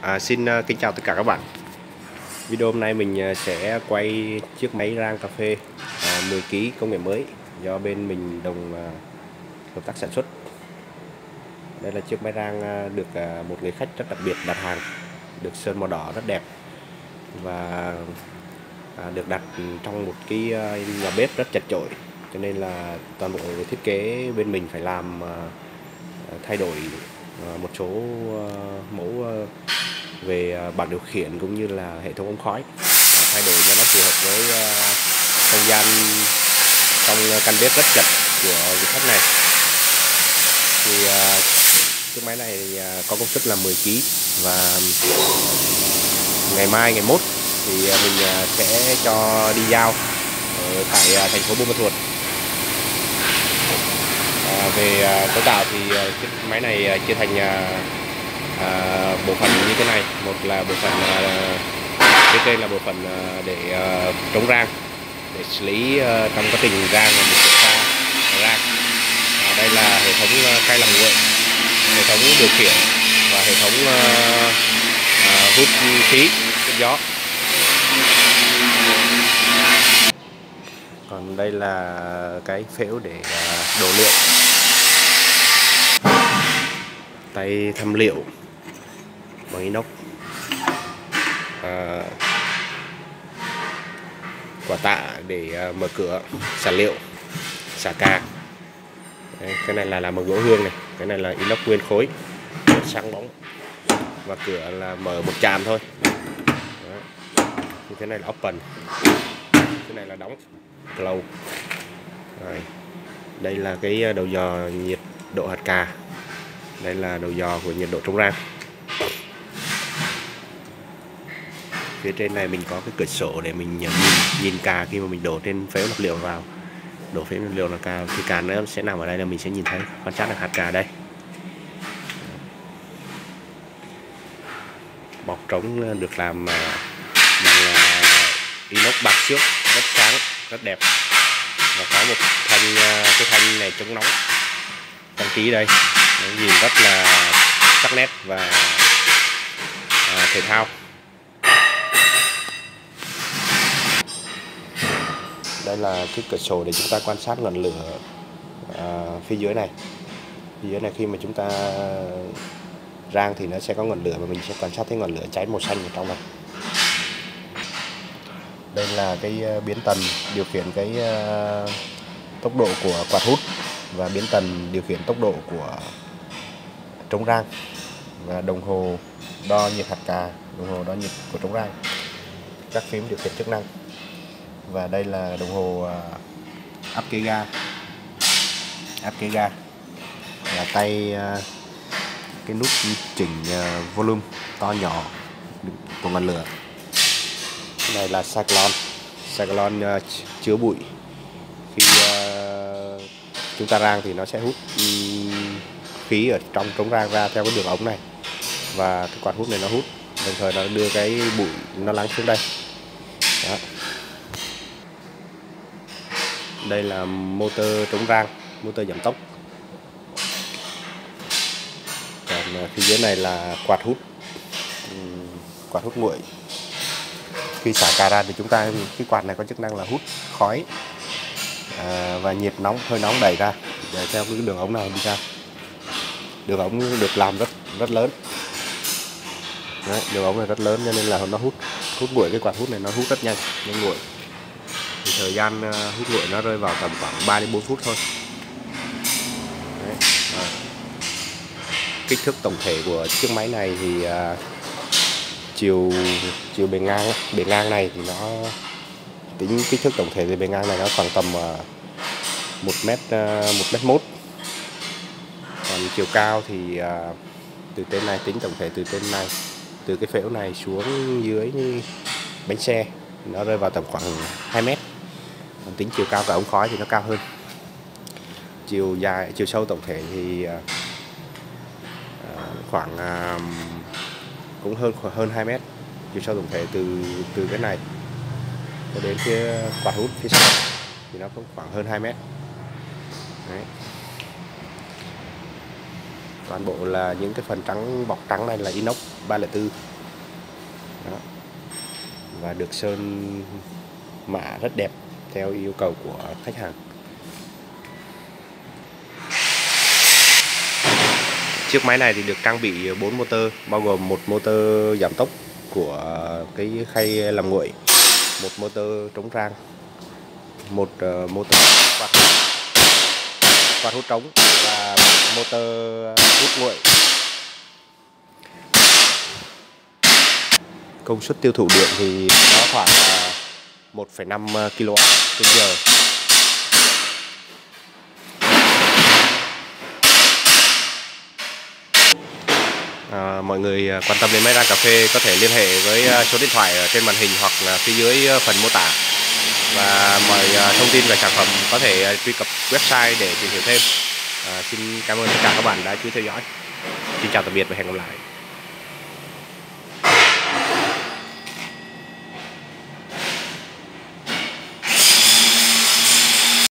À, xin uh, kính chào tất cả các bạn. Video hôm nay mình uh, sẽ quay chiếc máy rang cà phê uh, 10 kg công nghệ mới do bên mình đồng uh, hợp tác sản xuất. Đây là chiếc máy rang uh, được uh, một người khách rất đặc biệt đặt hàng được sơn màu đỏ rất đẹp và uh, được đặt trong một cái uh, nhà bếp rất chật chội. Cho nên là toàn bộ thiết kế bên mình phải làm uh, thay đổi À, một số à, mẫu à, về bảng điều khiển cũng như là hệ thống ống khói. Thay đổi cho nó phù hợp với không gian trong căn bếp rất chật của vị khách này. Thì chiếc máy này có công suất là 10 kg và ngày mai, ngày mốt thì mình sẽ cho đi giao ở tại thành phố Buôn Ma Thuột. Ờ, về ờ, cấu tạo thì ờ, chiếc máy này chia thành à, bộ phận như thế này. Một là bộ phận à, phía trên là bộ phận à, để à, chống rang để xử lý à, trong quá trình rang là một pha rang. À, đây là hệ thống à, cay làm nguội hệ thống điều khiển và hệ thống à, à, hút khí hút gió. Còn đây là cái phễu để à, đổ liệu. Tay thăm liệu bằng inox à, quả tạ để à, mở cửa xả liệu xả ca. Đây, cái này là làm bằng gỗ hương này cái này là inox nguyên khối sáng bóng. Và cửa là mở một tràn thôi. Đó. như thế này là open cái này là đóng close Rồi. đây là cái ờ, đầu dò nhiệt độ hạt cà. Đây là đầu dò của nhiệt độ trong rang phía trên này mình có cái cửa sổ để mình ờ, nhìn, nhìn cà khi mà mình đổ trên phễu vật liệu vào. Đổ phễu vật liệu là cà thì cà nó sẽ nằm ở đây là mình sẽ nhìn thấy quan sát được hạt cà đây. Bọc trống ờ, được làm bằng inox bạc trước rất sáng rất đẹp. Và có một thanh ờ, cái thanh này chống nóng. Đăng ký đây. Nó nhìn rất là sắc nét và à, thể thao. Đây là cái cửa sổ để chúng ta quan sát ngọn lửa à, phía dưới này. Phía dưới này khi mà chúng ta rang thì nó sẽ có ngọn lửa và mình sẽ quan sát thấy ngọn lửa cháy màu xanh ở trong này đây là cái ờ, biến tần điều khiển cái ờ, tốc độ của quạt hút và biến tần điều khiển tốc độ của trống rang và đồng hồ đo nhiệt hạt cà, đồng hồ đo nhiệt của trống rang, các phím điều khiển chức năng. Và đây là đồng hồ ờ, áp kế ga. Áp kế ga là tay cái nút chỉnh volume to nhỏ của ngọn lửa này là sạc lon. Sạc lon uh, chứa bụi. Khi ờ, chúng ta rang thì nó sẽ hút ừ, khí ở trong trống rang ra theo cái đường ống này. Và cái quạt hút này nó hút đồng thời nó đưa cái bụi nó lắng xuống đây. Đó. đây là motor trống rang motor giảm tốc. Còn ờ, phía dưới này là quạt hút ừ, quạt hút nguội khi xả cà ra thì chúng ta cái quạt này có chức năng là hút khói à, và nhiệt nóng hơi nóng đẩy ra để theo cái đường ống nào đi ra đường ống được làm rất rất lớn Đấy, đường ống này rất lớn cho nên là nó hút hút nguội cái quạt hút này nó hút rất nhanh nhanh nguội thì thời gian à, hút nguội nó rơi vào tầm khoảng 3 đến 4 phút thôi Đấy. À. kích thước tổng thể của chiếc máy này thì à, chiều chiều bề ngang bề ngang này thì nó, tính kích thước tổng thể về bề ngang này nó khoảng tầm à, một mét à, một mét mốt. Còn chiều cao thì à, từ tên này, tính tổng thể từ tên này, từ cái phễu này xuống dưới bánh xe, nó rơi vào tầm khoảng 2 mét. Còn tính chiều cao cả ống khói thì nó cao hơn. Chiều dài, chiều sâu tổng thể thì khoảng cũng hơn khoảng hơn 2 mét chiều sâu tổng thể từ từ cái này cho đến phía quạt hút phía sau thì nó cũng khoảng hơn 2 mét Đấy. toàn bộ là những cái phần trắng, bọc trắng này là inox 304 Đó. và được sơn mạ rất đẹp theo yêu cầu của khách hàng chiếc máy này thì được trang bị 4 motor bao gồm một motor giảm tốc của cái khay làm nguội một motor trống rang một ờ, motor quạt hút, quạt hút trống và motor hút nguội. Công suất tiêu thụ điện thì nó khoảng ờ, 1,5 kW trên giờ. À, mọi người ờ, quan tâm đến máy rang cà phê có thể liên hệ với ờ, số điện thoại ở trên màn hình hoặc là phía dưới phần mô tả và mọi thông tin về sản phẩm có thể truy cập website để tìm hiểu thêm. À, xin cảm ơn tất cả các bạn đã chú ý theo dõi. Xin chào tạm biệt và hẹn gặp lại.